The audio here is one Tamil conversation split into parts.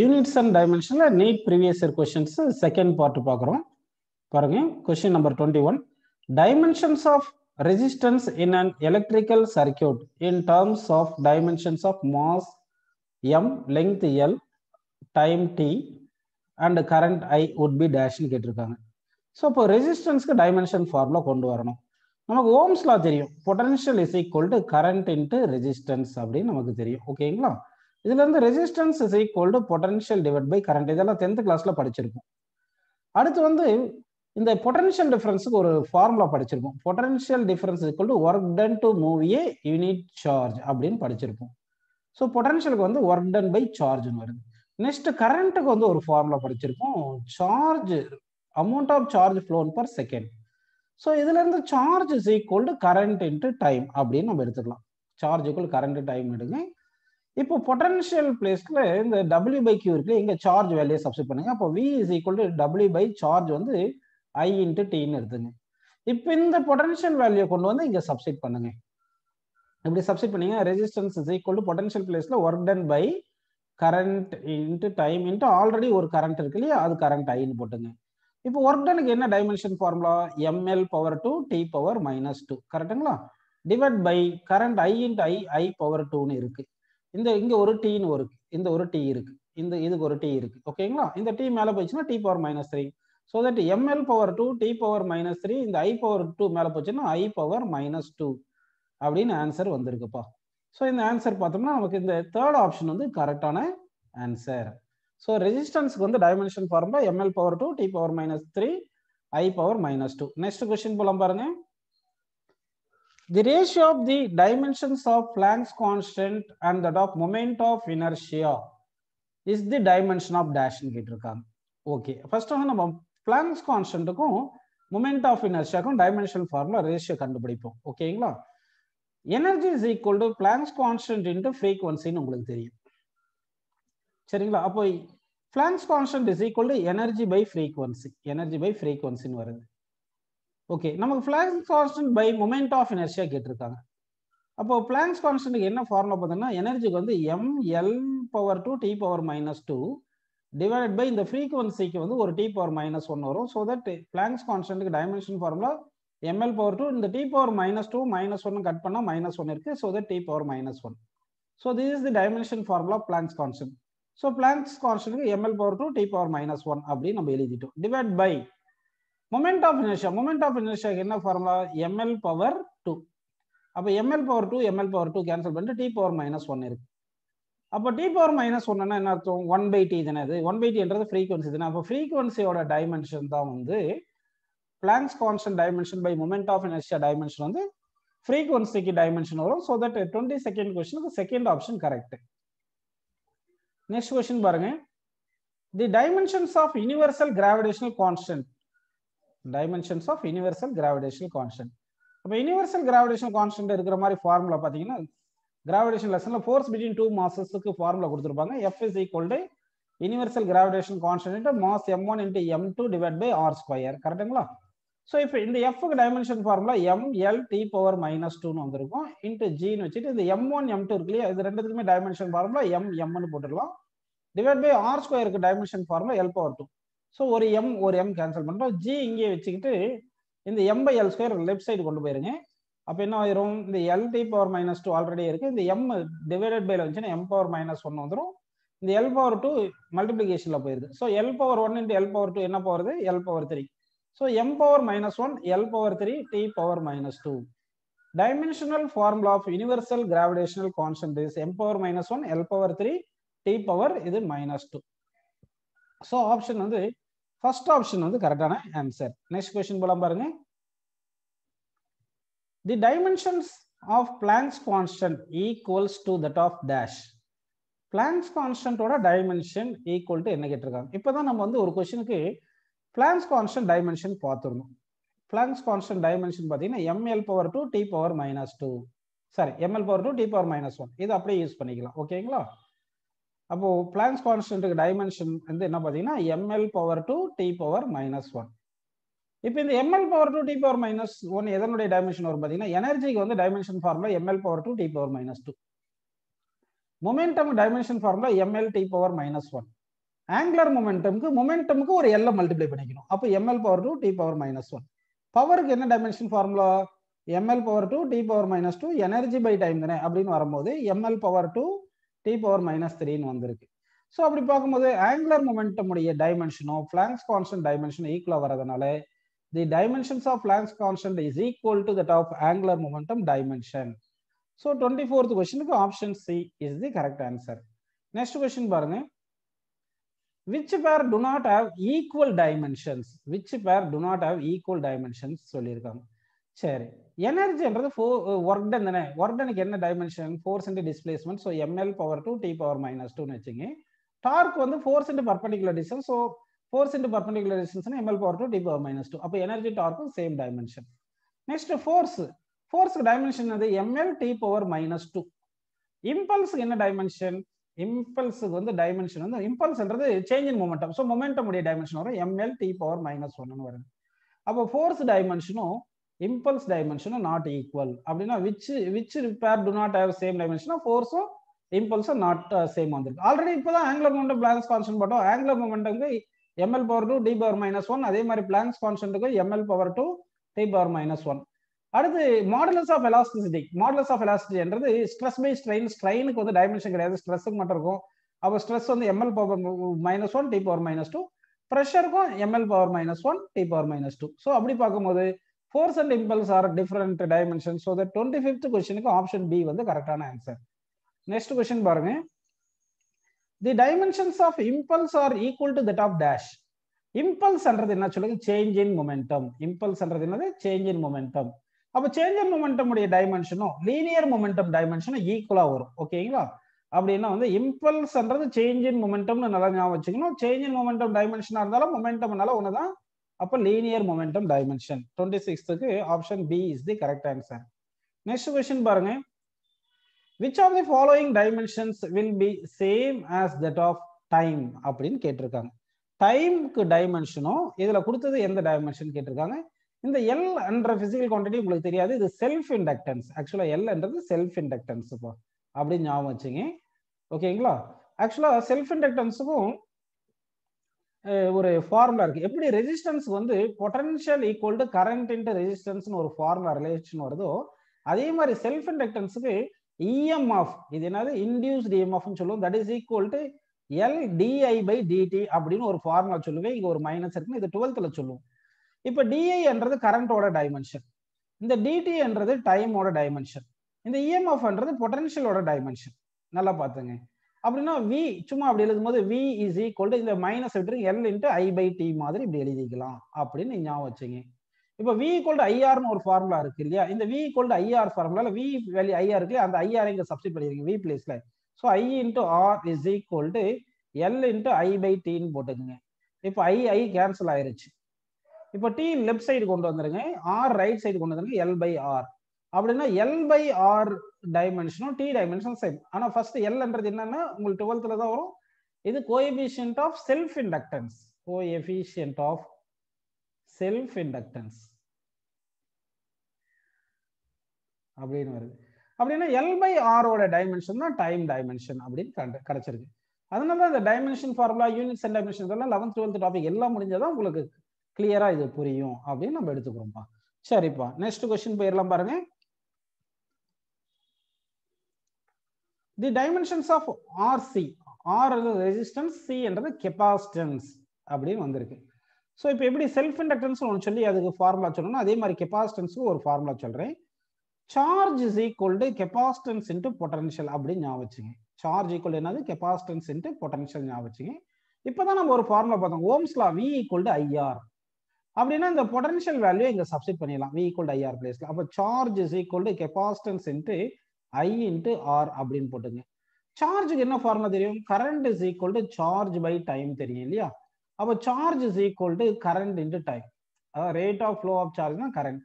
Units and டைமென்ஷன்ல NEET previous year questions second part பார்க்குறோம். பாருங்க question number twenty one dimensions of resistance in an electrical circuit in terms of dimensions of mass M length L time T and current I would be டேஷ்னு கேட்டிருக்காங்க. ஸோ இப்போ ரெசிஸ்டன்ஸ்க்கு டைமென்ஷன் ஃபார்முலா கொண்டு வரணும். நமக்கு ஓம்ஸ்லாம் தெரியும். Potential is equal to current into resistance அப்படின்னு நமக்கு தெரியும். ஓகேங்களா இதுல இருந்து resistance is equal to potential divide by current இதெல்லாம் டென்த் கிளாஸ்ல படிச்சிருப்போம் அடுத்து வந்து இந்த பொட்டன்ஷியல் டிஃபரன்ஸுக்கு ஒரு ஃபார்முலா படிச்சிருப்போம் potential difference equal to work done to move a unit charge அப்படின்னு படிச்சிருப்போம் ஸோ பொட்டன்ஷியலுக்கு வந்து ஒர்க் டன் பை சார்ஜ்னு வருது. நெக்ஸ்ட் கரண்ட்டுக்கு வந்து ஒரு ஃபார்முலா படிச்சிருப்போம் charge amount of charge flown per second so இதுல இருந்து charge is equal to current into time அப்படின்னு நம்ம எடுத்துக்கலாம். சார்ஜுக்குள் கரண்ட் டைம் எடுங்க. இப்போ பொட்டன்ஷியல் பிளேஸ்ல இந்த டபிள்யூ பை கியூ இருக்கு இங்க சார்ஜ் வேல்யூ சப்ஸ்ட் பண்ணுங்க. அப்போ V is equal to W by charge வந்து ஐ இன்ட்டு டின்னு எடுத்துங்க. இப்போ இந்த பொட்டன்ஷியல் வேல்யூ கொண்டு வந்து இங்க சப்ஸ்ட் பண்ணுங்க. இப்படி சப்ஸ்ட் பண்ணீங்க resistance is equal to potential பிளேஸ்ல work done by current into time into already ஒரு கரண்ட் இருக்கு இல்லையா அது கரண்ட் ஐன்னு போட்டுங்க. இப்போ ஒர்க் டனுக்கு என்ன dimension formula ML power two T power minus two கரெக்டுங்களா divide by current I into I I power டூன்னு இருக்கு. இந்த இங்க ஒரு டீன்னு ஒரு இந்த ஒரு டி இருக்கு. இந்த இதுக்கு ஒரு டி இருக்கு. ஓகேங்களா இந்த டி மேல போச்சுன்னா T power minus three so that ML power two T power minus three இந்த ஐ பவர் டூ மேல போச்சுன்னா ஐ பவர் மைனஸ் டூ அப்படின்னு ஆன்சர் வந்திருக்குப்பா. ஸோ இந்த ஆன்சர் பார்த்தோம்னா நமக்கு இந்த தேர்ட் ஆப்ஷன் வந்து கரெக்டான ஆன்சர் ஸோ ரெசிஸ்டன்ஸ்க்கு வந்து dimension formula ML power two T power minus three I power minus two next question போலாம் பாருங்க. The ratio of the dimensions of Planck's constant and that of moment of inertia is the dimension of டேஷ்னு கேட்டிருக்காங்க. ஓகே ஃபர்ஸ்ட் வந்து நம்ம பிளாங்க்ஸ் கான்ஸ்டன்ட்டுக்கும் மொமெண்ட் ஆஃப் இனர்ஷியாக்கும் டைமென்ஷன் ஃபார்முலா ரேஷியோ கண்டுபிடிப்போம். ஓகேங்களா energy is equal to Planck's constant into ஃப்ரீக்வன்சின்னு உங்களுக்கு தெரியும். சரிங்களா? அப்போ Planck's constant is equal to energy by frequency energy by ஃப்ரீக்வன்சின்னு வருது. ஓகே நமக்கு Planck's constant by moment of எனர்ஜியா கேட்டிருக்காங்க. அப்போ பிளாங்க்ஸ் கான்ஸ்டன்ட் என்ன ஃபார்முலா பார்த்தோம்னா எனர்ஜிக்கு வந்து M L power two T power minus two divide by இந்த ஃப்ரீக்வன்சிக்கு வந்து ஒரு டி பவர் மைனஸ் ஒன் வரும். So that Planck's கான்ஸ்டன்ட்டுக்கு dimension formula ML power two இந்த T power minus two minus one cut பண்ணால் மைனஸ் ஒன் இருக்கு. So that T power minus one so this is the dimension formula Planck's constant so Planck's கான்ஸ்டன்ட்க்கு ML power two T power minus one அப்படின்னு நம்ம எழுதிட்டோம். Divide by moment of inertia moment of இனர்ஷியாக்கு என்ன ஃபார்முலா எம்எல் பவர் டூ அப்போ ML power two ML power two cancel பண்ணிட்டு டி பவர் மைனஸ் ஒன் இருக்கு. அப்போ டி பவர் மைனஸ் ஒன்னுனா என்ன அர்த்தம்? ஒன் பை டி தானே அது. ஒன் பை டின்றது ஃப்ரீக்வன்சி தானே. அப்போ ஃப்ரீக்வன்சியோட டைமென்ஷன் தான் வந்து Planck's constant dimension by moment of inertia dimension வந்து ஃப்ரீக்வன்சிக்கு டைமென்ஷன் வரும். ஸோ தட் டுவெண்ட்டி செகண்ட் கொஸ்டினுக்கு second option correct next question பாருங்க. The dimensions of universal gravitational constant dimensions of universal gravitational constant அப்போ யூனிவர்சல் கிராவிடேஷனல் கான்ஸ்டன்ட் இருக்கிற மாதிரி ஃபார்முலா பார்த்தீங்கன்னா கிராவிடேஷன் லெசன்ல ஃபோர்ஸ் பிட்வீன் டூ மாசஸ்க்கு ஃபார்முலா கொடுத்துருப்பாங்க. F is equal to universal gravitation constant mass M one into M two divide by R square கரெக்டுங்களா ஸோ இப்போ இந்த எஃப்க்கு dimension formula M L T power minus டூன்னு வந்திருக்கும். இன்ட்டு ஜின்னு வச்சுட்டு இந்த எம் ஒன் எம் டூ இருக்கு இல்லையா? இது ரெண்டுத்துக்குமே டைமென்ஷன் ஃபார்முலா எம் எம்னு போட்டுடலாம். டிவைட் பை ஆர் ஸ்கொயருக்கு dimension formula L power two so ஒரு எம் ஒரு எம் கேன்சல் பண்ணுறோம் ஜி இங்கே வச்சுக்கிட்டு இந்த M by L square left side கொண்டு போயிருங்க. அப்போ என்ன ஆயிரும்? இந்த L T power minus two already இருக்குது இந்த எம் டிவைடட் பைல வந்துச்சுன்னா எம் பவர் மைனஸ் ஒன் வந்துடும் இந்த எல் பவர் டூ மல்டிப்ளிகேஷனில் போயிருது. So L power one into L power two என்ன போகிறது L power three so M power minus one L power three T power minus two dimensional formula of universal gravitational constant's M power minus one L power three T power இது மைனஸ் டூ ஸோ ஆப்ஷன் வந்து ஃபர்ஸ்ட் ஆப்ஷன் வந்து கரெக்டான ஆன்சர் நெக்ஸ்ட் கொஸ்டின் போலாம் பாருங்க. The dimensions of Planck's constant equals to that of dash Planck's கான்ஸ்டன்டோட dimension equal to என்ன கேட்டிருக்காங்க? இப்போ தான் நம்ம வந்து ஒரு கொஸ்டினுக்கு பிளாங்க்ஸ் கான்ஸ்டன்ட் டைமென்ஷன் பார்த்துருந்தோம். பிளாங்க்ஸ் கான்ஸ்டன்ட் டைமென்ஷன் பார்த்தீங்கன்னா ML power two T power minus two sorry ML power two T power minus one இது அப்படியே யூஸ் பண்ணிக்கலாம். ஓகேங்களா அப்போ பிளான்ஸ் கான்ஸ்டன்ட்டுக்கு டைமென்ஷன் வந்து என்ன பார்த்தீங்கன்னா ML power two T power minus one இப்போ இந்த ML power two T power minus one எதனுடைய டைமென்ஷன் வரும் பார்த்தீங்கன்னா எனர்ஜிக்கு வந்து dimension formula ML power two T power minus two momentum dimension formula ML T power minus one angular மொமெண்டம்க்கு மொமெண்டம்க்கு ஒரு எல்ல மல்டிப்ளை பண்ணிக்கணும். அப்போ ML power two T power minus one பவருக்கு என்ன dimension formula ML power two T power minus two energy by time தானே? அப்படின்னு வரும்போது ML power two T power minus த்ரீன்னு வந்திருக்கு. ஸோ அப்படி பார்க்கும்போது ஆங்குலர் மொமெண்டம் உடைய டைமென்ஷனோ பிளாங்ஸ் கான்ஸ்டன்ட் டைமென்ஷன் ஈக்குவலாக வரதுனால the dimensions of Planck's constant is equal to that of angular momentum dimension so twenty fourth கொஸ்டினுக்கு option C is the correct answer next question பாருங்க. Which pair do not have equal dimensions which pair do not have equal dimensions சொல்லியிருக்காங்க. சரி. எனர்ஜின்றது ஃபோர் ஒர்க் டன் தானே? ஒர்க் டனுக்கு என்ன dimension force into displacement so ML power two T power minus டூன்னு வச்சுங்க. டார்க் வந்து force into perpendicular distance so force into perpendicular distance ML power two T power minus two அப்போ எனர்ஜி டார்க்கும் சேம் டைமென்ஷன் நெக்ஸ்ட் ஃபோர்ஸ் ஃபோர்ஸ்க்கு டைமென்ஷன் அது ML T power minus two இம்பல்ஸுக்கு என்ன டைமென்ஷன் இம்பல்ஸுக்கு வந்து டைமென்ஷன் வந்து இம்பல்ஸ்ன்றது change in momentum so momentum உடைய டைமென்ஷன் வரும். எம்எல் டி பவர் மைனஸ் ஒன்னு வருது அப்போ ஃபோர்ஸ் டைமென்ஷனும் இம்பல்ஸ் டைமென்ஷனும் நாட் ஈக்குவல் அப்படின்னா which which repair to not have same டைமென்ஷனா ஃபோர்ஸும் இம்பல்ஸும் நாட் சேம் வந்திருக்கு. ஆல்ரெடி இப்போதான் ஆங்குலர் மொமெண்டம் பிளான்ஸ் கான்ஸ்டன்ட் போட்டோம். Angular மூமெண்ட்டுக்கு ML power two T power minus one அதே மாதிரி Planck's கான்ஸ்டன்ட்டுக்கு ML power two T power minus one அடுத்து modulus of elasticity modulus of எலாஸ்டிசிட்டின்றது stress by strain ஸ்ட்ரெயினுக்கு வந்து டைமென்ஷன் கிடையாது. ஸ்ட்ரெஸ்ஸுக்கு மட்டும் இருக்கும். அப்போ ஸ்ட்ரெஸ் வந்து ML power minus one T power minus two ப்ரெஷருக்கும் ML power minus one T power minus two so அப்படி பார்க்கும்போது force and impulse are different dimension so the twenty fifth கொஸ்டினுக்கு ஆப்ஷன் பி வந்து கரெக்டான ஆன்சர் நெக்ஸ்ட் கொஸ்டின் பாருங்க. The dimensions of impulse are equal to that of dash இம்பல்ஸ்ன்றது என்ன சொல்லுங்க சேஞ்ச் இன் மொமெண்டம் இம்பல்ஸ்ன்றது என்னது? சேஞ்ச் இன் மொமெண்டம் அப்போ சேஞ்ச் இன் மொமெண்டம் உடைய டைமென்ஷனும் லீனியர் மொமெண்டம் டைமென்ஷனும் ஈக்குவலாக வரும். ஓகேங்களா அப்படின்னா வந்து இம்பல்ஸ்ன்றது சேஞ்ச் இன் மொமெண்டம்னு நல்லா ஞாபகம் வச்சுக்கணும். சேஞ்ச் இன் மொமெண்டம் டைமென்ஷனாக இருந்தாலும் மொமெண்டம்னால தான் அப்போ linear momentum dimension twenty சிக்ஸ்த்துக்கு option B is the correct answer next question பாருங்க. Which of the following dimensions will be same as that of time அப்படின்னு கேட்டிருக்காங்க. டைம்க்கு டைமென்ஷனும் இதுல கொடுத்தது எந்த டைமென்ஷன் கேட்டிருக்காங்க. இந்த எல் என்ற பிசிக்கல் குவான்டிட்டி உங்களுக்கு தெரியாது இது செல்ஃப் இண்டக்டன்ஸ் ஆக்சுவலா எல்ன்றது செல்ஃப் இண்டக்டன்ஸ் இப்போ. அப்படின்னு ஞாபகம் வச்சுங்க. ஓகேங்களா ஆக்சுவலா செல்ஃப் இண்டக்டன்ஸுக்கும் ஒரு ஃபார்முலா இருக்கு. எப்படி ரெசிஸ்டன்ஸ் வந்து potential equal to current into ரெசிஸ்டன்ஸ்னு ஒரு ஃபார்முலா ரிலேஷன் வருதோ அதே மாதிரி செல்ஃப் இண்டக்டன்ஸுக்கு இஎம்எஃப் இது என்னது? இன்டியூஸ்ட் இஎம்எஃப்னு சொல்லுவோம். That is equal to L DI by DT அப்படின்னு ஒரு ஃபார்முலா சொல்லுவேன் இங்கே ஒரு மைனஸ் இருக்குன்னு இது டுவெல்த்தில் சொல்லுவோம். இப்போ டிஐ என்றது கரண்டோட டைமென்ஷன் இந்த டிடி என்றது டைமோட டைமென்ஷன் இந்த இஎம்எஃப்ன்றது பொட்டன்ஷியலோட டைமென்ஷன் நல்லா பார்த்துங்க. அப்படின்னா வி சும்மா அப்படி எழுதும் போது வி இஸ் ஈக்குவல் இந்த மைனஸ் விட்டு L into I by T மாதிரி இப்படி எழுதிக்கலாம். அப்படின்னு ஞாபகம் வச்சுங்க. இப்போ வி ஈக்குவல் ஐஆர்னு ஒரு ஃபார்முலா இருக்கு இல்லையா? இந்த வி ஈக்குவல் ஐஆர் ஃபார்முலால வி வேல்யூ ஐஆர் இருக்கு அந்த ஐஆர் இங்கே சப்ஸ்டிட் பண்ணிருக்கீங்க வி பிளேஸ்ல so I into R is equal to L into I by டின்னு போட்டுக்குங்க. இப்போ ஐ ஐ கேன்சல் ஆயிருச்சு. இப்போ டி லெஃப்ட் சைடு கொண்டு வந்துருங்க. ஆர் ரைட் சைடு கொண்டு வந்துருங்க. எல் பை ஆர் அப்படின்னா எல் பை ஆர் டைமென்ஷனும் டி டைமென்ஷன் சேம் ஆனால் ஃபர்ஸ்ட் எல்ன்றது என்னன்னா உங்களுக்கு டுவெல்த்தில் தான் வரும். இது coefficient of self inductance coefficient of self inductance அப்படின்னு வருது. அப்படின்னா எல் பை ஆரோட டைமென்ஷன் தான் டைம் டைமென்ஷன் அப்படின்னு கிடைச்சிருக்கு. அதனால அந்த இந்த dimension formula units and dimension இதெல்லாம் லெவன்த் டுவெல்த் டாபிக் எல்லாம் முடிஞ்சதான் உங்களுக்கு கிளியரா இது புரியும் அப்படின்னு நம்ம எடுத்துக்கிறோம்ப்பா. சரிப்பா. நெக்ஸ்ட் கொஸ்டின் போயிடலாம் பாருங்க. The dimensions of RC R resistance C என்றது கெப்பாசிட்டன்ஸ் அப்படின்னு வந்திருக்கு. ஸோ இப்போ எப்படி செல்ஃப் இண்டக்டன்ஸ் ஒன்று சொல்லி அதுக்கு ஃபார்முலா சொல்லணும் அதே மாதிரி கெப்பாசிட்டன்ஸுக்கு ஒரு ஃபார்முலா சொல்கிறேன் charge is equal to capacitance into potential அப்படின்னு ஞாபகம் வச்சுங்க. சார்ஜ் ஈக்குவல் என்னது? கெப்பாசிட்டன்ஸ் இன்ட்டு பொட்டன்ஷியல் ஞாபகம் வச்சுங்க. இப்போதான் நம்ம ஒரு ஃபார்முலா பார்த்தோம். ஓம்ஸ்லா வி ஈக்குவல் டு ஐஆர் அப்படின்னா இந்த பொட்டன்ஷியல் வேல்யூ இங்கே சப்ஸ்டிட் பண்ணிடலாம். வி ஈக்குவல் ஐஆர் பிளேஸ்ல அப்போ charge is equal to capacitance into I into R அப்படின்னு போட்டுங்க. சார்ஜுக்கு என்ன ஃபார்முலா தெரியும்? Current is equal to charge by time தெரியும் இல்லையா? அப்போ charge is equal to current into time அதாவது rate of flow of charge தான் கரண்ட்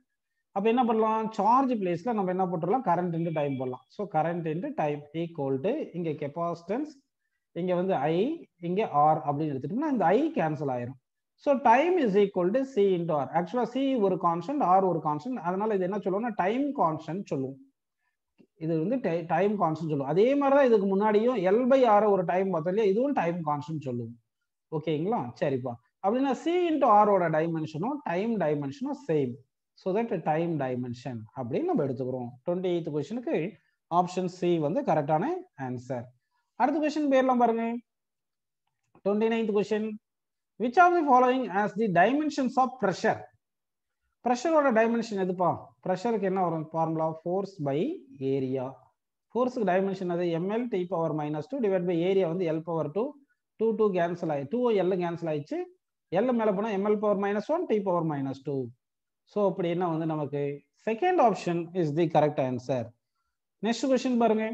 அப்போ என்ன பண்ணலாம்? சார்ஜ் பிளேஸில் நம்ம என்ன போட்டுடலாம்? கரண்ட் இன்ட்டு டைம் போடலாம். So current into time equal to இங்கே கெப்பாசிட்டன்ஸ் இங்கே வந்து ஐ இங்கே ஆர் அப்படின்னு எடுத்துட்டோம்னா இந்த ஐ கேன்சல் ஆயிரும். So time is equal to C into R ஆக்சுவலாக சி ஒரு கான்ஸ்டன்ட் ஆர் ஒரு கான்ஸ்டன்ட் அதனால இது என்ன சொல்லுவோம்னா? டைம் கான்ஸ்டன்ட் சொல்லுவோம். இது வந்து டைம் கான்ஸ்டன்ட் சொல்லுவோம். அதே மாதிரி தான் இதுக்கு முன்னாடியும் எல் பை ஆர் ஒரு டைம் பார்த்தோம் இல்லையா? இதுவும் டைம் கான்ஸ்டன்ட் சொல்லுவோம். ஓகேங்களா? சரிப்பா. அப்படின்னா சி இன்ட்டு ஆரோட டைமென்ஷனும் time டைமென்ஷனும் same so that time dimension அப்படின்னு நம்ம எடுத்துக்கிறோம். டுவெண்ட்டி எயித்து கொஸ்டினுக்கு ஆப்ஷன் சி வந்து கரெக்டான ஆன்சர் அடுத்த கொஸ்டின் பேர்லாம் பாருங்க. Twenty ninth question which of the following as the dimensions of pressure ப்ரெஷரோட dimension எதுப்பா? ப்ரெஷருக்கு என்ன வரும்? ஃபார்முலா ஃபோர்ஸ் பை ஏரியா ஃபோர்ஸுக்கு டைமென்ஷன் அது ML T power minus two divide by area வந்து L power two two two cancel ஆகி டூ எல் கேன்சல் ஆயிடுச்சு. எல் மேலே போனால் ML power minus one T power minus two so அப்படின்னா வந்து நமக்கு? Second option is the correct answer next question பாருங்க.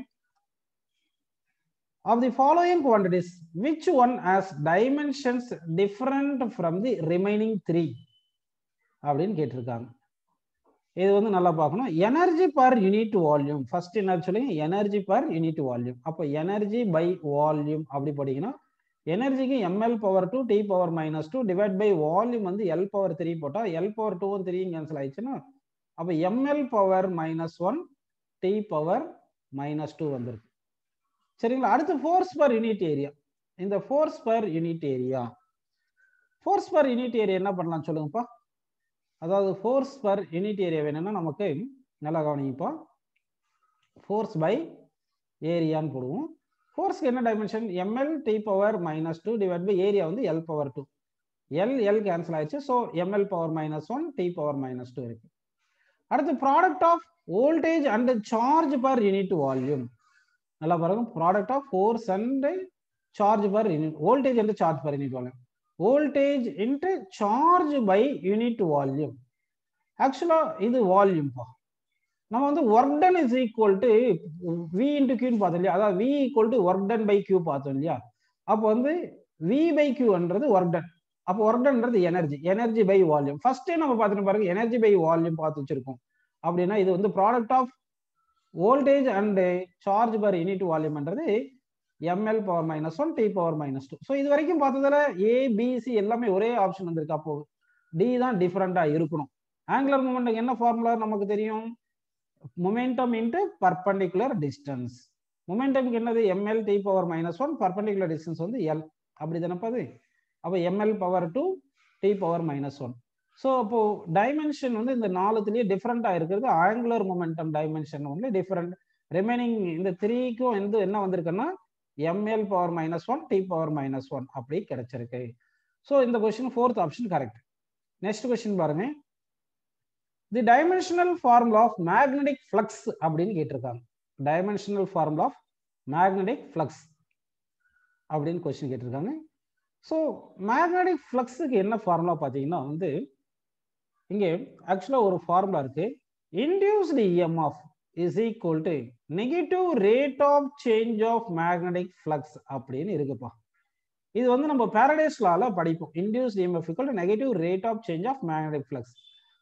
Of the following quantities which one has dimensions different from the remaining three? அப்படின்னு கேட்டிருக்காங்க. இது வந்து நல்லா பார்க்கணும். Energy per unit volume first என்ன சொல்லுங்க? எனர்ஜி பர் யூனிட் வால்யூம் அப்போ எனர்ஜி பை வால்யூம் அப்படி படிக்கணும் எனர்ஜிக்கு ML power two T power minus two divide by volume வந்து எல் பவர் த்ரீ போட்டால் எல் பவர் டூவும் த்ரீயும் கேன்சல் ஆயிடுச்சுன்னா அப்போ ML power minus one T power minus two வந்திருக்கு. சரிங்களா? அடுத்து ஃபோர்ஸ் பர் யூனிட் ஏரியா இந்த force per unit area force per unit area என்ன பண்ணலாம் சொல்லுங்கப்பா? அதாவது ஃபோர்ஸ் பர் யூனிட் ஏரியா வேணும்னா நமக்கு நல்லா கவனிப்போம் ஃபோர்ஸ் பை ஏரியான்னு போடுவோம். ஃபோர்ஸ்க்கு என்ன dimension ML T power minus two divide by area வந்து L power two L L cancel ஆயிடுச்சு. So ML power minus one T power minus two இருக்கு. அடுத்து product of voltage and charge per unit volume நல்லா பாருங்க. Product of force and charge per unit voltage and charge per unit volume voltage into charge by unit volume ஆக்சுவலாக இது வால்யூம்ப்பா நம்ம வந்து work done is equal to V into கியூன்னு பார்த்தோம் இல்லையா? அதாவது V equal to work done by Q பார்த்தோம் இல்லையா? அப்போ வந்து வி பை கியூன்றது ஒர்க் டன் அப்போ ஒர்க் டன்றது எனர்ஜி எனர்ஜி பை வால்யூம் ஃபர்ஸ்டே நம்ம பார்த்துட்டு பாருங்க எனர்ஜி பை வால்யூம் பார்த்து வச்சிருக்கோம். அப்படின்னா இது வந்து product of voltage and charge per unit வால்யூம்ன்றது ML power minus one T power minus two so இது வரைக்கும் பார்த்ததுல ஏபிசி எல்லாமே ஒரே ஆப்ஷன் வந்திருக்கு அப்போ. டி தான் டிஃப்ரெண்டா இருக்கணும். ஆங்குலர் மூமெண்ட் என்ன ஃபார்முலா நமக்கு தெரியும்? மொமெண்டம் இன்ட்டு பர்பண்டிகுலர் டிஸ்டன்ஸ் மொமெண்டம்க்கு என்னது? ML T power minus one perpendicular distance வந்து எல் அப்படி தானப்பது அப்போ ML power two T power minus one so அப்போ டைமென்ஷன் வந்து இந்த நாலுத்துலேயே டிஃப்ரெண்ட்டாக இருக்கிறது. Angular momentum dimension only different remaining இந்த த்ரீக்கும் வந்து என்ன வந்திருக்குன்னா ML power minus one T power minus one அப்படி கிடைச்சிருக்கு. ஸோ இந்த question fourth option correct next question பாருங்க. The dimensional formula of magnetic flux அப்படின்னு கேட்டிருக்காங்க. Dimensional formula of magnetic flux அப்படின்னு கொஸ்டின் கேட்டிருக்காங்க. ஸோ மேக்னெட்டிக் ஃப்ளக்ஸுக்கு என்ன ஃபார்முலா பார்த்தீங்கன்னா வந்து இங்கே ஆக்சுவலாக ஒரு ஃபார்முலா இருக்குது induced EMF is equal to negative rate of change of magnetic flux அப்படின்னு இருக்குப்பா. இது வந்து நம்ம பேரடைஸ் லால படிப்போம். Induce EMF equal to negative rate of change of magnetic flux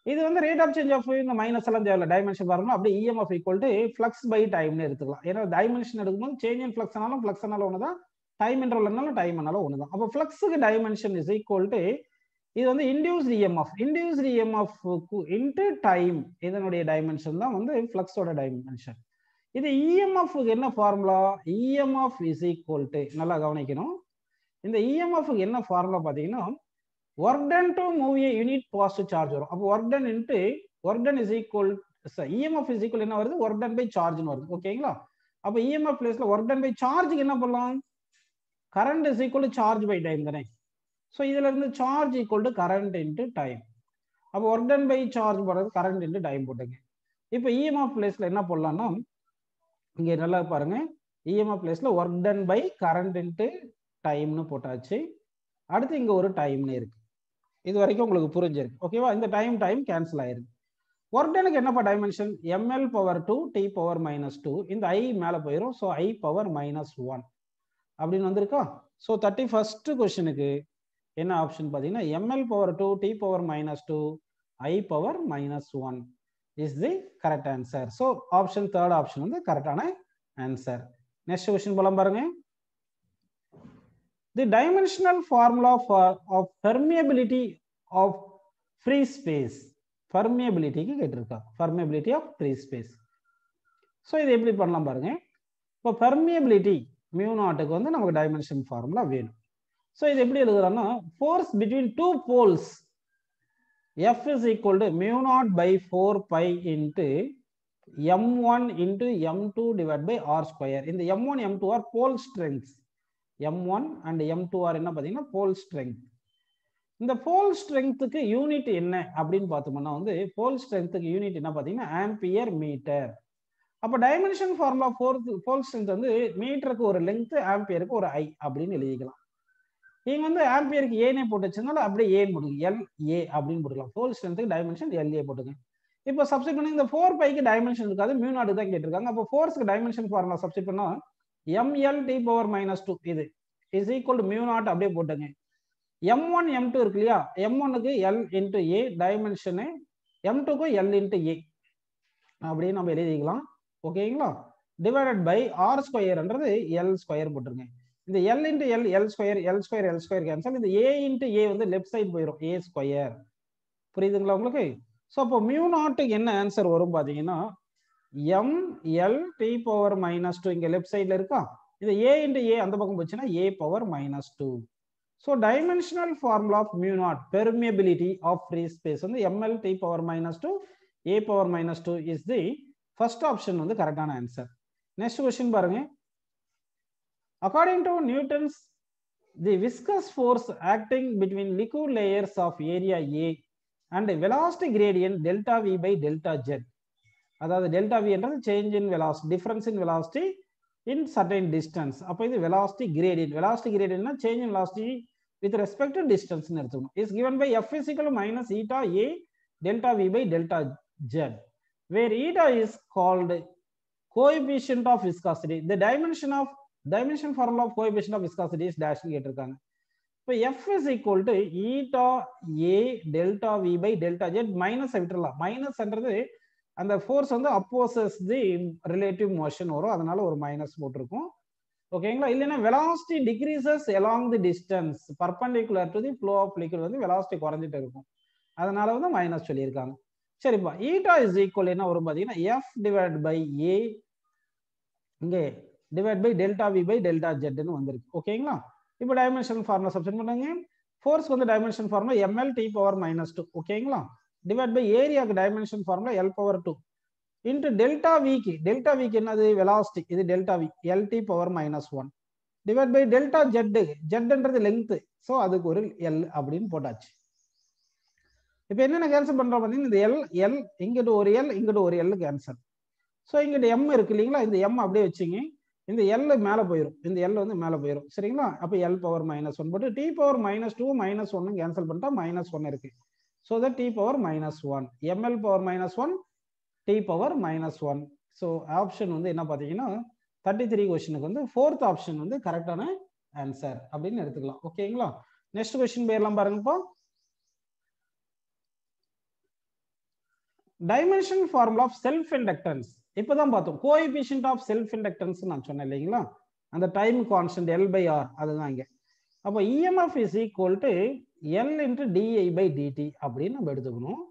இது வந்து ரேட் ஆஃப் சேஞ்ச் ஆஃப் இந்த மைனஸ் எல்லாம் தேவையில்ல. டைமென்ஷன் பாருங்க அப்படியே EMF equal to flux by டைம்னு எடுத்துக்கலாம். ஏன்னா டைமென்ஷன் எடுக்கும்போது சேஞ்ச் இன் ஃப்ளக்ஸ்னாலும் ஃப்ளக்ஸ்னாலும் ஒன்று தான் டைம் இன்டர்வல்னாலும் டைம் ஆனாலும் ஒன்று தான் அப்போ ஃப்ளக்ஸுக்கு டைமென்ஷன் இஸ் ஈக்குவல் டு இது வந்து induced EMF induced EMF into time இதனுடைய டைமென்ஷன் தான் வந்து ஃப்ளக்ஸோட டைமென்ஷன் இது இஎம்எஃப்க்கு என்ன formula EMF is equal to நல்லா கவனிக்கணும். இந்த இஎம்எஃப்க்கு என்ன ஃபார்முலா பார்த்தீங்கன்னா work done to move a unit positive charge வரும். அப்போ work done into work done is equal EMF is equal என்ன வருது? ஒர்க் டன் பை சார்ஜ்னு வருது. ஓகேங்களா அப்போ இஎம்எஃப் பிளேஸ்ல ஒர்க் டன் பை சார்ஜுக்கு என்ன பண்ணலாம்? Current is equal charge by time தானே? ஸோ இதுல இருந்து charge equal to current into time அப்போ ஒர்க் டன் பை சார்ஜ் போடுறது கரண்ட் இன்ட்டு டைம் போட்டுங்க. இப்போ இஎம்எஃப் பிளேஸ்ல என்ன போடலாம்னா இங்கே நல்லா பாருங்க. இஎம்எஃப் பிளேஸ்ல work done by current into டைம்னு போட்டாச்சு. அடுத்து இங்க ஒரு டைம்னு இருக்கு. இது வரைக்கும் உங்களுக்கு புரிஞ்சிருக்கு. ஓகேவா இந்த டைம் டைம் கேன்சல் ஆயிருக்கு. ஒர்க் டனுக்கு என்னப்பா dimension ML power two T power minus two இந்த ஐ மேலே போயிடும் so I power minus one அப்படின்னு வந்திருக்கா? ஸோ தேர்ட்டி ஃபர்ஸ்ட் கொஸ்டினுக்கு என்ன ஆப்ஷன் பார்த்தீங்கன்னா ML power two T power minus two I power minus one is the correct answer so option third option வந்து கரெக்டான ஆன்சர் நெக்ஸ்ட் கொஸ்டின் போலாம் பாருங்க. The dimensional formula for of permeability of free space ஃபர்மியபிலிட்டிக்கு கேட்டிருக்கா. Permeability of free space so இது எப்படி பண்ணலாம் பாருங்க. இப்போ பெர்மியபிலிட்டி மியூ நாட்டுக்கு வந்து நமக்கு டைமென்ஷன் ஃபார்முலா வேணும். ஸோ இது எப்படி எழுதுறோம்னா force between two poles F is equal to mu naught by four pi into M one into M two divide by R square இந்த M one M two R pole strengths M one and M two R என்ன பார்த்தீங்கன்னா போல் ஸ்ட்ரெங்க் இந்த போல் ஸ்ட்ரென்த்துக்கு யூனிட் என்ன அப்படின்னு பார்த்தோம்னா வந்து போல் ஸ்ட்ரென்த்துக்கு யூனிட் என்ன பார்த்தீங்கன்னா ஆம்பியர் மீட்டர் அப்போ dimension formula fourth pole strength வந்து மீட்டருக்கு ஒரு லென்த்து ஆம்பியருக்கு ஒரு ஐ அப்படின்னு எழுதிக்கலாம். நீங்க வந்து ஆம்பியருக்கு ஏனே போட்டு வச்சிருந்தாலும் அப்படியே ஏன் போட்டுங்க எல் ஏ அப்படின்னு போட்டுக்கலாம். ஃபோல் ஸ்ட்ரென்த்துக்கு டைமென்ஷன் எல்ஏ போட்டுங்க இப்போ சப்ஸ்டிட் பண்ணி இந்த ஃபோர் பைக்கு டைமென்ஷன் இருக்காது. மியூ நாட்டு தான் கேட்டிருக்காங்க. அப்போ ஃபோர்ஸ்க்கு டைமென்ஷன் ஃபார்முலா சப்ஸ்டிட் பண்ணா ML T power minus two இது. Is equal to mu naught அப்படியே போட்டுங்க எம் ஒன் எம் டூ இருக்கு இல்லையா? எம் ஒன்னுக்கு L into A dimension M டூக்கு எல் இன்ட்டு ஏ அப்படின்னு நம்ம எழுதிக்கலாம். ஓகேங்களா டிவைடட் பை ஆர் ஸ்கொயர்ன்றது எல் ஸ்கொயர் போட்டிருக்கேன் இந்த L into L L square L square L square cancel இந்த ஏ இன்ட்டு ஏ வந்து லெஃப்ட் சைடு போயிடும் ஏ ஸ்கொயர் புரியுதுங்களா உங்களுக்கு? ஸோ அப்போ மியூ நாட்டுக்கு என்ன ஆன்சர் வரும் பார்த்தீங்கன்னா M L T power minus two இங்கே லெஃப்ட் சைடில் இருக்கா? இது ஏ இன்ட்டு ஏ அந்த பக்கம் போச்சுன்னா A power minus two so dimensional formula of mu naught permeability of free space வந்து ML T power minus two A power minus two is the first option வந்து கரெக்டான ஆன்சர் நெக்ஸ்ட் கொஸ்டின் பாருங்க. according to Newton's the viscous force acting between liquid layers of area A and velocity gradient delta V by delta Z அதாவது டெல்டா வி என்றது change in velocity difference in velocity in certain distance அப்போ இது velocity gradient velocity கிரேடியன்னா change in velocity with respect to distance எடுத்துக்கணும் is given by F is equal minus eta A delta V by delta Z where eta is called coefficient of viscosity the dimension of dimension formula of coefficient of viscosity is dash கேட்டிருக்காங்க. இப்போ F is equal to eta A delta V by delta Z minus விட்டுறலாம். மைனஸ்ன்றது அந்த ஃபோர்ஸ் வந்து அப்போசஸ் தி ரிலேட்டிவ் மோஷன் வரும். அதனால ஒரு மைனஸ் போட்டிருக்கும். ஓகேங்களா இல்லைன்னா velocity decreases along the distance perpendicular to the flow of liquid வந்து வெலாசிட்டி குறைஞ்சிட்டு இருக்கும். அதனால வந்து மைனஸ் சொல்லியிருக்காங்க. சரிப்பா ஈட்டா இஸ் ஈக்குவல் என்ன வரும் பார்த்தீங்கன்னா எஃப் டிவைட் பை ஏ இங்கே divide by delta V by delta ஜெட்னு வந்திருக்கு. ஓகேங்களா இப்போ டைமென்ஷன் ஃபார்முலா சப்ஸ்டிட் பண்ணுங்க. ஃபோர்ஸ் வந்து dimension formula ML T power minus two ஓகேங்களா டிவைட் பை ஏரியாக்கு dimension formula L power two into delta விக்கு டெல்டா விக்கு என்னது? வெலாசிட்டி இது delta V LT power minus one divide by delta jet ஜெட்ன்றது length so அதுக்கு ஒரு எல் அப்படின்னு போட்டாச்சு. இப்போ என்னென்ன கேன்சல் பண்ணுறோம் பார்த்தீங்கன்னா இந்த எல் எல் இங்கிட்டு ஒரு எல் இங்கிட்டு ஒரு எல் கேன்சல் ஸோ இங்கிட்டு எம் இருக்கு இல்லைங்களா? இந்த எம் அப்படியே வச்சுங்க. இந்த எல் மேலே போயிடும் இந்த எல் வந்து மேலே போயிடும் சரிங்களா? அப்போ எல் பவர் மைனஸ் ஒன் போட்டு T power minus two minus ஒன்னு கேன்சல் பண்ணிட்டா மைனஸ் ஒன் இருக்கு. So the T power minus one ML power minus one T power minus one so option வந்து என்ன பார்த்தீங்கன்னா தேர்ட்டி த்ரீ கொஸ்டினுக்கு வந்து ஃபோர்த் ஆப்ஷன் வந்து கரெக்டான ஆன்சர் அப்படின்னு எடுத்துக்கலாம். ஓகேங்களா? நெக்ஸ்ட் கொஸ்டின் போயிடலாம் பாருங்கப்பா. Dimension formula of self inductance இப்போதான் பார்த்தோம். கோஎபிஷியன்ட் ஆஃப் செல்ஃப் இண்டக்டன்ஸ் நான் சொன்னேன் இல்லைங்களா? அந்த time constant L by R அதுதான் இங்கே. அப்போ EMF is equal to L into DI by DT அப்படின்னு நம்ம எடுத்துக்கணும்.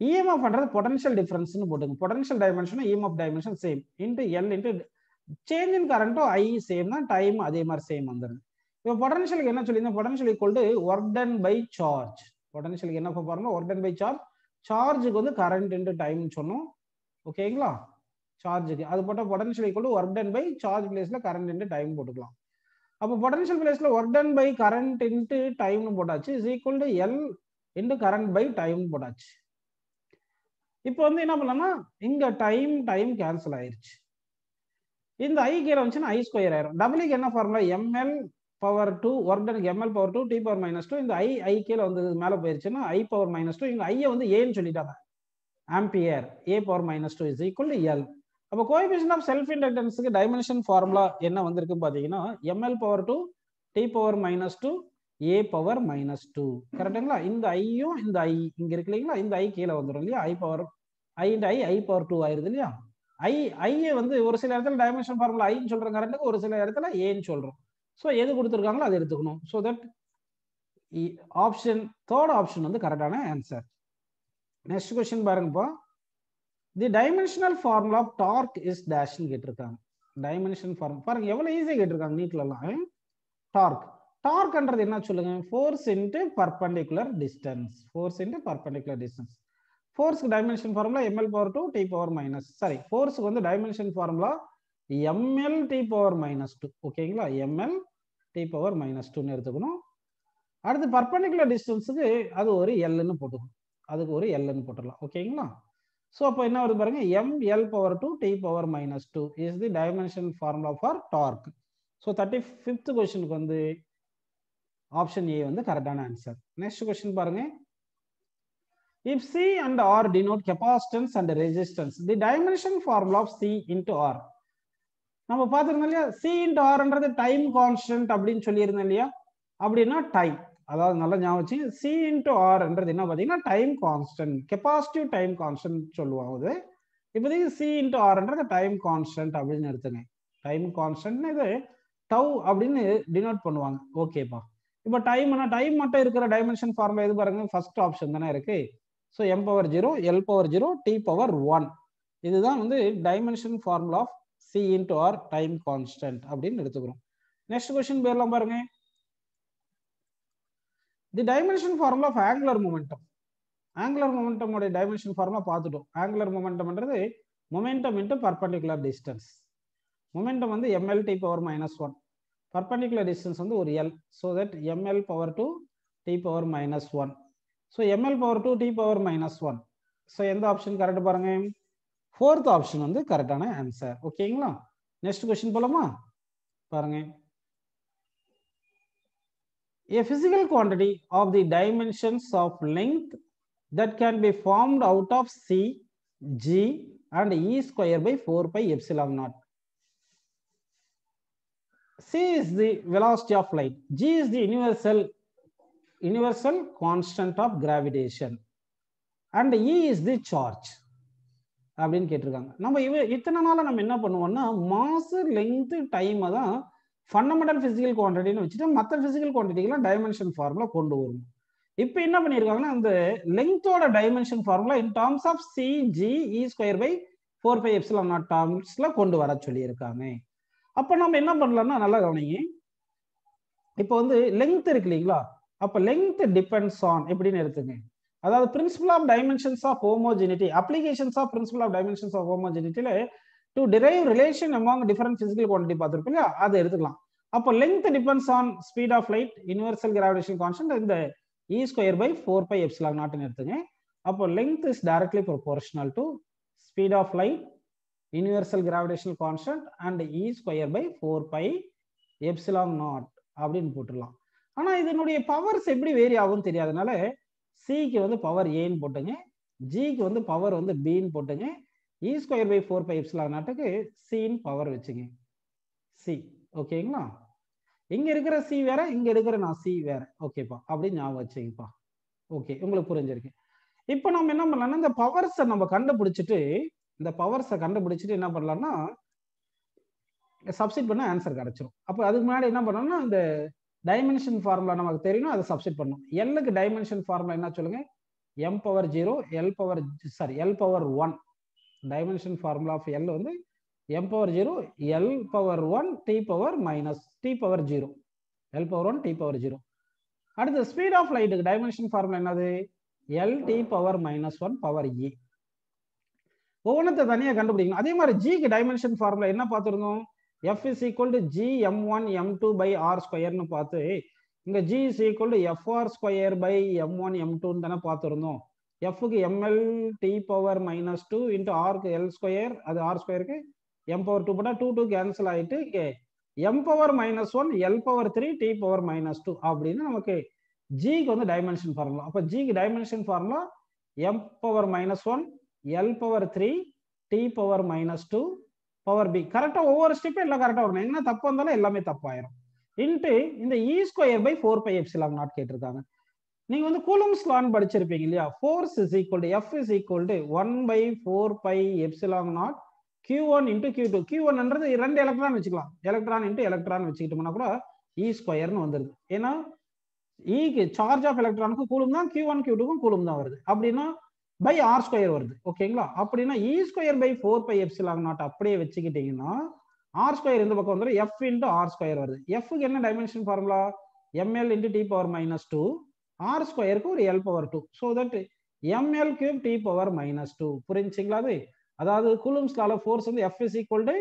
இஎம்எஃப் பண்ணுறது பொட்டன்ஷியல் டிஃபரன்ஸ்னு போட்டுங்க potential டைமென்ஷனும் EMF dimension same into L into change in கரண்ட்டும் ஐ சேம் தான் டைம் அதே மாதிரி சேம் வந்துடுது இப்போ பொட்டன்ஷியலுக்கு என்ன சொல்லியிருந்தோம்? Potential equal to work done by charge பொட்டன்ஷியலுக்கு என்ன பாருங்க ஒர்க் டன் பை சார்ஜ் சார்ஜுக்கு வந்து கரண்ட் இன்ட்டு டைம்னு சொன்னோம். ஓகேங்களா சார்ஜுக்கு அது போட்டால் potential equal to work done by charge பிளேஸ்ல கரண்ட் இன்ட்டு டைம் போட்டுக்கலாம். அப்போ பொட்டன்ஷியல் பிளேஸ்ல work done by current into டைம்னு போட்டாச்சு. Is equal to L into current by டைம்னு போட்டாச்சு. இப்போ வந்து என்ன பண்ணலாம்னா இங்க டைம் டைம் கேன்சல் ஆயிருச்சு. இந்த ஐ கீரை வந்துச்சுன்னா ஐ ஸ்கொயர் ஆயிரும். டபுளுக்கு என்ன formula ML power two work டனுக்கு ML power two T power minus two இந்த ஐ ஐ கீழே வந்து மேலே போயிருச்சுன்னா ஐ பவர் மைனஸ் டூ இங்கே ஐயை வந்து ஏன்னு சொல்லிட்டாங்க. Ampere A power minus two is equal to L அப்போ கோஎபிஷன் ஆஃப் செல்ஃப் இண்டக்டன்ஸுக்கு டைமென்ஷன் ஃபார்முலா என்ன வந்திருக்கு பார்த்தீங்கன்னா ML power two T power minus two A power minus two கரெக்டுங்களா இந்த ஐயும் இந்த ஐ இங்க இருக்கு இல்லைங்களா? இந்த ஐ கீழே வந்துடும் இல்லையா? ஐ பவர் ஐ இந்த ஐ ஐ பவர் டூ ஆயிருது இல்லையா? ஐ ஐயை வந்து ஒரு சில இடத்துல டைமென்ஷன் ஃபார்முலா ஐன்னு சொல்றோம் கரெக்டுக்கு ஒரு சில இடத்துல ஏன்னு சொல்றோம். ஸோ எது கொடுத்துருக்காங்களோ அதை எடுத்துக்கணும். So that option third option வந்து கரெக்டான ஆன்சர் நெக்ஸ்ட் கொஸ்டின் பாருங்கப்பா. The dimensional formula of torque is டேஷ்னு கேட்டிருக்காங்க. டைமென்ஷன் ஃபார்ம் பாருங்க எவ்வளோ ஈஸியாக கேட்டிருக்காங்க நீட்லலாம் எல்லாம். டார்க் டார்க்ன்றது என்ன சொல்லுங்க? Force into perpendicular distance force into perpendicular distance ஃபோர்ஸ்க்கு dimension formula ML power two T power minus sorry ஃபோர்ஸுக்கு வந்து dimension formula ML T power minus two ஓகேங்களா எம்எல் டி பவர் மைனஸ் டூன்னு எடுத்துக்கணும். அடுத்து பர்பண்டிகுலர் டிஸ்டன்ஸுக்கு அது ஒரு எல்லுன்னு போட்டுக்கணும். அதுக்கு ஒரு எல்லுன்னு போட்டுடலாம். ஓகேங்களா ஸோ அப்போ என்ன வருது பாருங்க? M L power two T power minus two is the dimension formula for torque so thirty fifth கொஸ்டினுக்கு வந்து ஆப்ஷன் ஏ வந்து கரெக்டான ஆன்சர் நெக்ஸ்ட் கொஸ்டின் பாருங்க. If C and R denote capacitance and resistance the dimension formula of C into R நம்ம பார்த்துருந்தோம் இல்லையா? சி இன்டு ஆர்ன்றது டைம் கான்ஸ்டன்ட் அப்படின்னு சொல்லியிருந்தோம் இல்லையா? அப்படின்னா டைம் அதாவது நல்லா ஞாபகம் வச்சு சி இன்டு ஆர்ன்றது என்ன பார்த்தீங்கன்னா time constant capacitive time constant சொல்லுவாங்க அது. இப்போதைக்கு சி இன்டு ஆர்ன்றது டைம் கான்ஸ்டன்ட் அப்படின்னு எடுத்துங்க. டைம் கான்ஸ்டன்ட் இது டவ் அப்படின்னு டினோட் பண்ணுவாங்க. ஓகேப்பா இப்போ டைம்னா டைம் மட்டும் இருக்கிற டைமென்ஷன் ஃபார்முலா எது பாருங்க? ஃபர்ஸ்ட் ஆப்ஷன் தானே இருக்கு. So M power zero L power zero T power one இதுதான் வந்து dimension formula of C into R time constant அப்படின்னு எடுத்துக்கிறோம். நெக்ஸ்ட் கொஸ்டின் பேர்லாம் பாருங்க. The dimension formula of angular momentum angular மூமெண்டமோட dimension formula பார்த்துட்டோம். Angular மூமெண்டம்ன்றது momentum into perpendicular distance momentum வந்து ML T power minus one perpendicular distance வந்து ஒரு L so that ML power two T power minus one so ML power two T power minus one so எந்த ஆப்ஷன் கரெக்ட் பாருங்க? ஃபோர்த் ஆப்ஷன் வந்து கரெக்டான ஆன்சர் ஓகேங்களா நெக்ஸ்ட் கொஸ்டின் போலாமா? பாருங்க. A physical quantity of the dimensions of length that can be formed out of C, G and E square by 4 pi epsilon naught. C is the velocity of light. G is the universal universal constant of gravitation. And E is the charge. அப்படின்னு கேட்டிருக்காங்க நம்ம இவ இத்தனை நாள நம்ம என்ன பண்ணுவோம்னா மாசு லெங்க் டைமை தான் ஃபண்டமெண்டல் பிசிக்கல் குவான்டிட்டின்னு வச்சுட்டு மற்ற பிசிக்கல் குவான்டிட்டிக்கெல்லாம் டைமென்ஷன் ஃபார்முலா கொண்டு வரும். இப்போ என்ன பண்ணியிருக்காங்கன்னா அந்த லெங்த்தோட dimension formula in terms of CG E square by four five epsilon naught டேர்ம்ஸ்ல கொண்டு வர சொல்லியிருக்காங்க. அப்போ நம்ம என்ன பண்ணலாம்னா நல்லா கவனிங்க. இப்போ வந்து லெங்த் இருக்கு இல்லைங்களா? அப்போ லெங்த் டிபெண்ட்ஸ் ஆன் எப்படின்னு எடுத்துங்க. அதாவது principle of dimensions of homogeneity applications of principle of dimensions of ஹோமோஜெனிட்டியில to derive relation among different physical quantity பார்த்துருப்போம் இல்லையா? அதை எடுத்துக்கலாம். அப்போ length depends on speed of light universal gravitation constant இந்த E square by four by epsilon நாட்டுன்னு எடுத்துங்க. அப்போ length is directly proportional to speed of light universal gravitational constant and E square by four by epsilon naught அப்படின்னு போட்டுடலாம். ஆனால் இதனுடைய பவர்ஸ் எப்படி வேரி ஆகும்னு தெரியாதனால சிக்கு வந்து பவர் ஏன்னு போட்டுங்க. ஜிக்கு வந்து பவர் வந்து பின்னு போட்டுங்க. E square by four by epsilon நாட்டுக்கு சின்னு பவர் வச்சுங்க. சி ஓகேங்களா இங்க இருக்கிற சி வேற இங்க இருக்கிற நான் சி வேற. ஓகேப்பா அப்படி ஞாபகம் வச்சுங்கப்பா. ஓகே உங்களுக்கு புரிஞ்சிருக்கு. இப்போ நம்ம என்ன பண்ணலாம்னா இந்த பவர்ஸை நம்ம கண்டுபிடிச்சிட்டு இந்த பவர்ஸை கண்டுபிடிச்சிட்டு என்ன பண்ணலாம்னா சப்ஸ்டிட் பண்ண ஆன்சர் கிடைச்சிரும். அப்போ அதுக்கு முன்னாடி என்ன பண்ணோம்னா இந்த டைமென்ஷன் ஃபார்முலா நமக்கு தெரியணும் அதை சப்ஸ்டிட் பண்ணணும். எல்லுக்கு டைமென்ஷன் ஃபார்முலா என்ன சொல்லுங்க? M power zero L power sorry L power one dimension formula of L வந்து M power zero L power one T power minus T power zero L power one T power zero அடுத்து ஸ்பீட் ஆஃப் லைட்டுக்கு டைமென்ஷன் ஃபார்முலா என்னது? L T power minus one power E ஒவ்வொன்றத்தை தனியாக கண்டுபிடிக்கணும். அதே மாதிரி ஜிக்கு டைமென்ஷன் ஃபார்முலா என்ன பார்த்துருந்தோம்? F is equal to G M one M two by R ஸ்கொயர்னு பார்த்து இங்கே G is equal to FR square by M one M two தானே பார்த்துருந்தோம். எஃப்க்கு ML T power minus two into ஆர்க்கு எல் ஸ்கொயர் அது ஆர் ஸ்கொயருக்கு எம் பவர் டூ போட்டால் டூ டூ கேன்சல் ஆகிட்டு இங்கே M power minus one L power three T power minus two அப்படின்னு நமக்கு ஜிக்கு வந்து டைமென்ஷன் ஃபார்முலா அப்போ ஜிக்கு dimension formula M power minus one L power three T power minus two power B கரெக்டாக ஒவ்வொரு ஸ்டெப்பும் எல்லாம் கரெக்டாக வரணும். என்ன தப்பு வந்தாலும் எல்லாமே தப்பாயிரும். இன்ட்டு இந்த E square by four by epsilon naught கேட்டிருக்காங்க. நீங்க வந்து கூலம்ஸ் லான் படிச்சிருப்பீங்க இல்லையா? Force is equal to F is equal to one by four by epsilon naught Q one into Q two Q ஒன்ன்றது ரெண்டு எலக்ட்ரான் வச்சுக்கலாம். எலக்ட்ரான் இன்ட்டு எலக்ட்ரான் வச்சுக்கிட்டோம்னா கூட e இ ஸ்கொயர்னு வந்துருது. ஏன்னா இக்கு சார்ஜ் ஆஃப் எலக்ட்ரானுக்கு கூலும் தான் கியூ ஒன் கியூ டூக்கும் கூலும் தான் வருது. அப்படின்னா பை ஆர் ஸ்கொயர் வருது. ஓகேங்களா அப்படின்னா E square by four by epsilon naught அப்படியே வச்சுக்கிட்டீங்கன்னா ஆர் ஸ்கொயர் இந்த பக்கம் வந்துடும் எஃப் இன்ட்டு ஆர் ஸ்கொயர் வருது. எஃப்க்கு என்ன dimension formula ML into T power minus two R ஸ்கொயருக்கு ஒரு L power two so that ML cube T power minus two புரிஞ்சுங்களா அது? அதாவது குலும்ஸ்லால ஃபோர்ஸ் வந்து F is equal to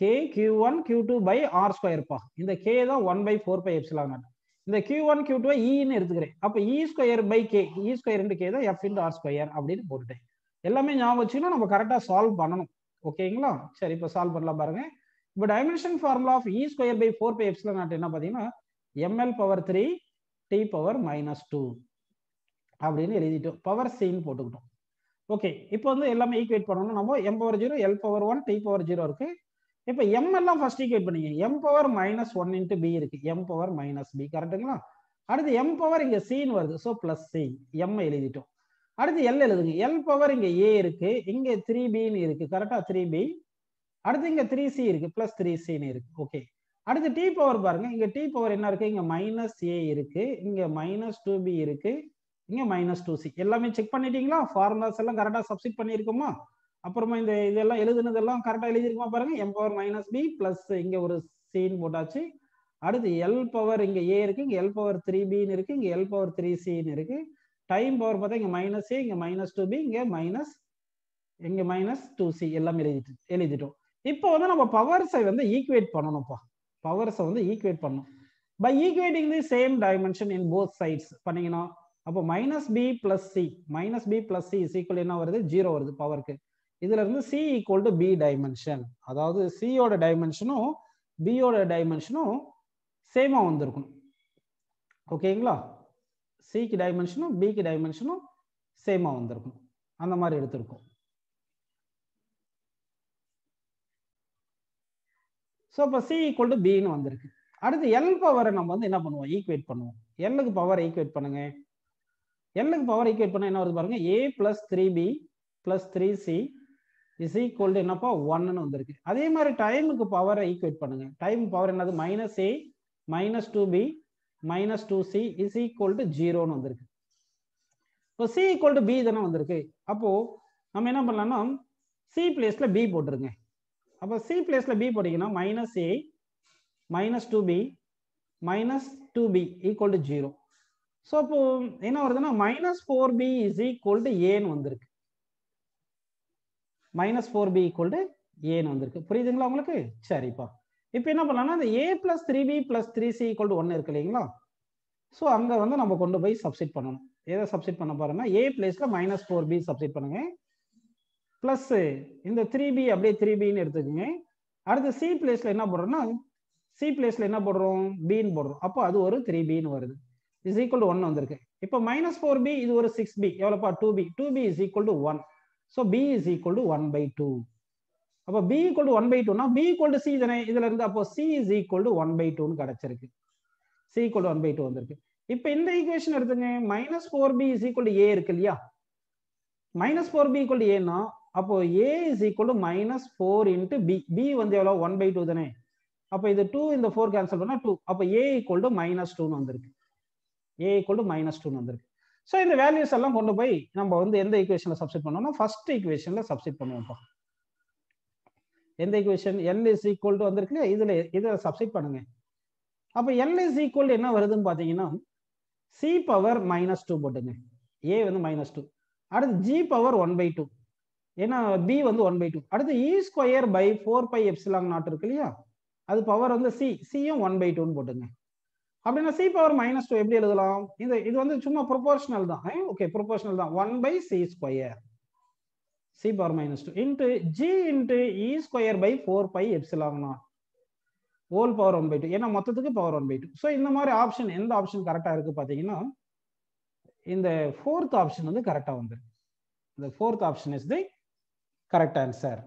K Q one Q two by R ஸ்கொயர்ப்பா இந்த கே தான் one by four by epsilon இந்த கியூ ஒன் கியூ டூ இன்னு எடுத்துக்கிறேன். அப்போ E square by K E square into K தான் எஃப் இன்ட்டு ஆர் ஸ்கொயர் அப்படின்னு போட்டுட்டேன். எல்லாமே ஞாபகம் வச்சுன்னா நம்ம கரெக்டாக சால்வ் பண்ணணும். ஓகேங்களா? சரி இப்போ சால்வ் பண்ணலாம் பாருங்க. இப்போ dimension formula of E square by four by epsilon naught என்ன பார்த்தீங்கன்னா ML power three T power minus two அப்படின்னு எழுதிட்டோம். பவர் சின்னு போட்டுக்கிட்டோம். ஓகே இப்போ வந்து எல்லாமே ஈக்குவேட் பண்ணணும். நம்ம M power zero L power one T power zero இருக்கு. இப்போ எம் எல்லாம் ஃபர்ஸ்ட் ஈக்குவேட் பண்ணிங்க. M power minus one into B இருக்கு. எம் பவர் மைனஸ் பி கரெக்டுங்களா அடுத்து எம் பவர் இங்க சின்னு வருது. ஸோ பிளஸ் சி எம் எழுதிட்டோம். அடுத்து எல் எழுதுங்க. எல் பவர் இங்க ஏ இருக்கு. இங்க த்ரீ பின்னு இருக்கு. கரெக்டா த்ரீ பி அடுத்து இங்க த்ரீ சி இருக்கு. பிளஸ் த்ரீ சின்னு இருக்கு. ஓகே அடுத்து டி பவர் பாருங்க. இங்க டி பவர் என்ன இருக்கு? இங்க மைனஸ் ஏ இருக்கு. இங்க மைனஸ் டூ பி இருக்கு. இங்க மைனஸ் டூ சி எல்லாமே செக் பண்ணிட்டீங்களா? ஃபார்முலாஸ் எல்லாம் கரெக்டா சப்ஸ்டிட் பண்ணிருக்கோமா அப்புறமா இந்த இதெல்லாம் எழுதுனதெல்லாம் கரெக்டா எழுதிருக்குமா பாருங்க? M power minus B plus இங்க ஒரு சீன் போட்டாச்சு. அடுத்து எல் பவர் இங்க ஏ இருக்கு. இங்க எல் பவர் த்ரீ பின்னு இருக்கு. இங்க எல் பவர் த்ரீ சின்னு இருக்கு. டைம் பவர் பார்த்தா இங்க மைனஸ் ஏ இங்க மைனஸ் டூ பி இங்க மைனஸ் இங்க மைனஸ் டூ சி எல்லாமே எழுதிட்டு எழுதிட்டோம். இப்போ வந்து நம்ம பவர்ஸை வந்து ஈக்குவேட் பண்ணணும்ப்பா. பவர்ஸை வந்து ஈக்குவேட் பண்ணணும். By equating the same dimension in both sides பண்ணீங்கன்னா அப்போ minus B plus C minus B plus C is equal என்ன வருது? ஜீரோ வருது பவருக்கு இதுல இருந்து C equal to B dimension அதாவது சியோட டைமென்ஷனும் பியோட டைமென்ஷனும் சேமா வந்திருக்கணும் ஓகேங்களா சிக்கு டைமென்ஷனும் பிக்கு டைமென்ஷனும் சேமா வந்திருக்கும். அந்த மாதிரி எடுத்திருக்கோம். ஸோ இப்போ சி ஈக்குவல் டு பின்னு வந்திருக்கு. அடுத்து எல் பவரை நம்ம வந்து என்ன பண்ணுவோம்? ஈக்குவேட் பண்ணுவோம். எல்லுக்கு பவர் ஈக்குவேட் பண்ணுங்க. எல்லுக்கு பவர் ஈக்குவேட் பண்ண என்ன வருது பாருங்க? A plus three B plus three C is equal to என்னப்பா? ஒன்னு வந்திருக்கு. அதே மாதிரி டைமுக்கு பவரை ஈக்குவேட் பண்ணுங்க. டைம் பவர் என்னது? Minus A minus two B minus two C is equal to ஜீரோன்னு வந்திருக்கு. இப்போ சி ஈக்குவல் டு பி தானே வந்திருக்கு. அப்போ நம்ம என்ன பண்ணலாம்னா சி பிளேஸ்ல பி போட்டுருங்க. அப்போ சி பிளேஸ்ல பி போட்டீங்கன்னா minus A minus two B minus two B equal to zero so அப்போ என்ன வருதுன்னா minus four B is equal to ஏன்னு வந்திருக்கு. Minus four B equal to ஏன்னு வந்திருக்கு. புரியுதுங்களா உங்களுக்கு? சரிப்பா. இப்போ என்ன பண்ணலாம்னா இந்த A plus three B plus three C equal to one இருக்கு இல்லைங்களா? ஸோ அங்கே வந்து நம்ம கொண்டு போய் சப்ஸ்டிட் பண்ணணும். எதை சப்ஸ்டிட் பண்ண போறோம்னா ஏ பிளேஸ்ல மைனஸ் ஃபோர் பி சப்ஸ்டிட் பண்ணுங்க. பிளஸ் இந்த த்ரீ பி அப்படியே த்ரீ பின்னு எடுத்துக்கோங்க. அடுத்து சி பிளேஸ்ல என்ன போடுறோம்னா சி பிளேஸ்ல என்ன போடுறோம்? பின்னு போடுறோம். அப்போ அது ஒரு த்ரீ பின்னு வருது. இஸ் ஈக்குவல் டு ஒன் வந்திருக்கு. இப்போ மைனஸ் ஃபோர் பி இது ஒரு six B எவ்வளோப்பா? Two B two B is equal to one so B is equal to one by two அப்போ B equal to one by டூனா பி ஈக்குவல் டு சி தானே? இதுல இருந்து அப்போ C is equal to one by டூன்னு கிடைச்சிருக்கு. C equal to one by two வந்திருக்கு. இப்போ இந்த ஈக்குவேஷன் எடுத்துங்க minus four B is equal to A இருக்கு இல்லையா? Minus four B equal to ஏன்னா அப்போ A is equal to minus four into B B வந்து எவ்வளோ ஒன் பை டூ தானே. அப்போ இது டூ இந்த ஃபோர் கேன்சல் பண்ணால் டூ அப்போ ஏ ஈக்குவல் டு மைனஸ் டூன்னு வந்திருக்கு. ஏ ஈக்குவல் டு மைனஸ் டூன்னு வந்திருக்கு. ஸோ இந்த வேல்யூஸ் எல்லாம் கொண்டு போய் நம்ம வந்து எந்த ஈக்குவேஷனில் சப்ஸ்டிட் பண்ணோம்னா ஃபர்ஸ்ட் ஈக்குவேஷனில் சப்ஸ்டிட் பண்ணுவோம்ப்பா. எந்த equation L is equal to வந்திருக்கு இதில் இதில் இதை சப்ஸ்டிட் பண்ணுங்க. அப்போ எல் இஸ் ஈக்குவல் என்ன வருதுன்னு பார்த்தீங்கன்னா சி பவர் மைனஸ் டூ போட்டுங்க. ஏ வந்து மைனஸ் டூ அடுத்து G power one by two ஏன்னா பி வந்து ஒன் பை டூ அடுத்து E square by four by epsilon naught இருக்கு இல்லையா? அது பவர் வந்து சி சியும் ஒன் பை டூன்னு போட்டுங்க. அப்படின்னா சி பவர் மைனஸ் டூ எப்படி எழுதலாம்? இது இது வந்து சும்மா ப்ரொபோர்ஷனல் தான். ஓகே ப்ரொபோர்ஷனல் தான். One by C square C power minus two into G into E square by four by epsilon naught whole power one by two ஏன்னா மொத்தத்துக்கு power one by two so இந்த மாதிரி ஆப்ஷன் எந்த ஆப்ஷன் கரெக்டாக இருக்குது பார்த்தீங்கன்னா இந்த ஃபோர்த் ஆப்ஷன் வந்து கரெக்டாக வந்துருக்கு. இந்த fourth option is the correct answer